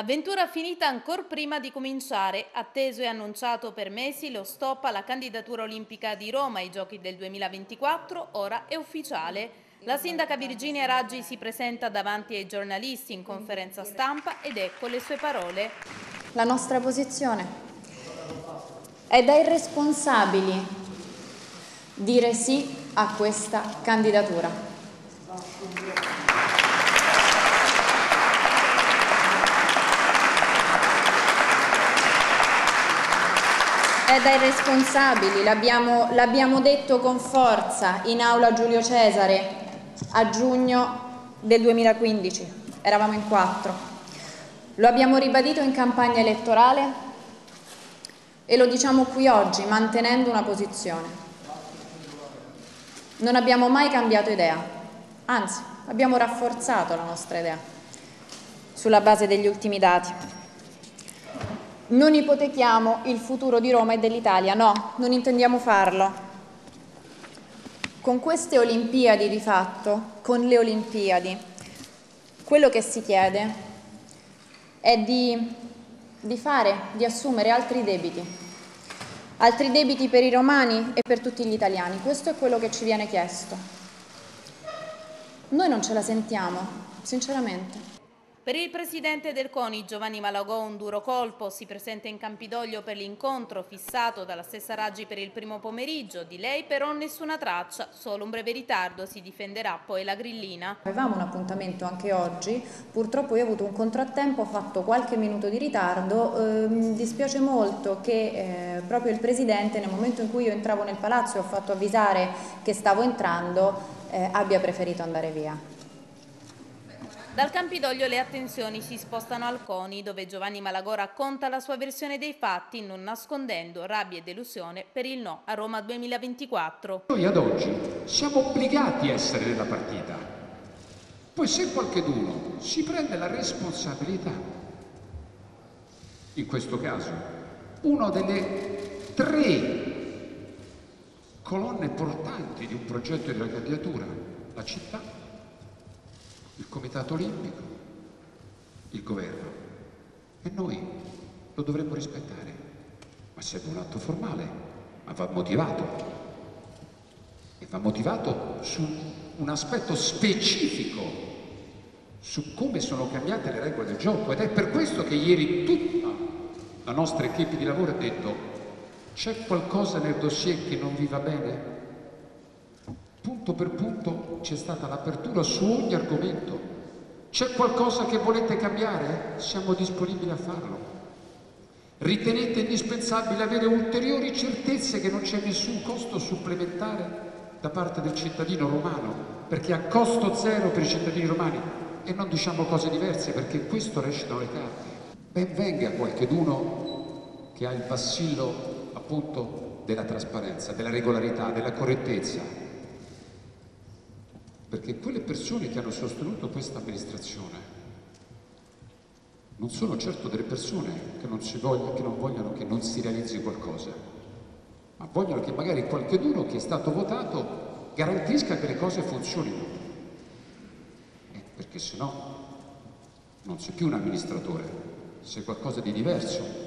Avventura finita ancora prima di cominciare, atteso e annunciato per mesi lo stop alla candidatura olimpica di Roma ai Giochi del 2024, ora è ufficiale. La sindaca Virginia Raggi si presenta davanti ai giornalisti in conferenza stampa ed ecco le sue parole. La nostra posizione è da irresponsabili dire sì a questa candidatura. È dai responsabili, l'abbiamo detto con forza in aula Giulio Cesare a giugno del 2015, eravamo in quattro. Lo abbiamo ribadito in campagna elettorale e lo diciamo qui oggi mantenendo una posizione. Non abbiamo mai cambiato idea, anzi abbiamo rafforzato la nostra idea sulla base degli ultimi dati. Non ipotechiamo il futuro di Roma e dell'Italia, no, non intendiamo farlo. Con queste Olimpiadi di fatto, con le Olimpiadi, quello che si chiede è di, di fare, di assumere altri debiti, altri debiti per i romani e per tutti gli italiani. Questo è quello che ci viene chiesto. Noi non ce la sentiamo, sinceramente. Per il presidente del CONI Giovanni Malagò un duro colpo, si presenta in Campidoglio per l'incontro fissato dalla stessa Raggi per il primo pomeriggio, di lei però nessuna traccia, solo un breve ritardo, si difenderà poi la grillina. Avevamo un appuntamento anche oggi, purtroppo io ho avuto un contrattempo, ho fatto qualche minuto di ritardo, eh, mi dispiace molto che eh, proprio il presidente nel momento in cui io entravo nel palazzo e ho fatto avvisare che stavo entrando eh, abbia preferito andare via. Dal Campidoglio le attenzioni si spostano al CONI, dove Giovanni Malagò racconta la sua versione dei fatti, non nascondendo rabbia e delusione per il no a Roma 2024. Noi ad oggi siamo obbligati a essere nella partita. Poi se qualcuno si prende la responsabilità, in questo caso, una delle tre colonne portanti di un progetto di candidatura, la città, il Comitato Olimpico, il governo. E noi lo dovremmo rispettare. Ma serve un atto formale, ma va motivato. E va motivato su un aspetto specifico su come sono cambiate le regole del gioco ed è per questo che ieri tutta la nostra equipe di lavoro ha detto c'è qualcosa nel dossier che non vi va bene? Punto per punto c'è stata l'apertura su ogni argomento. C'è qualcosa che volete cambiare? Siamo disponibili a farlo. Ritenete indispensabile avere ulteriori certezze che non c'è nessun costo supplementare da parte del cittadino romano, perché a costo zero per i cittadini romani e non diciamo cose diverse perché questo recitano le carte. Ben venga qualcheduno che ha il vassillo appunto della trasparenza, della regolarità, della correttezza, perché quelle persone che hanno sostenuto questa amministrazione non sono certo delle persone che non, voglia, che non vogliono che non si realizzi qualcosa, ma vogliono che magari qualcuno che è stato votato garantisca che le cose funzionino. Eh, perché se no non sei più un amministratore, sei qualcosa di diverso.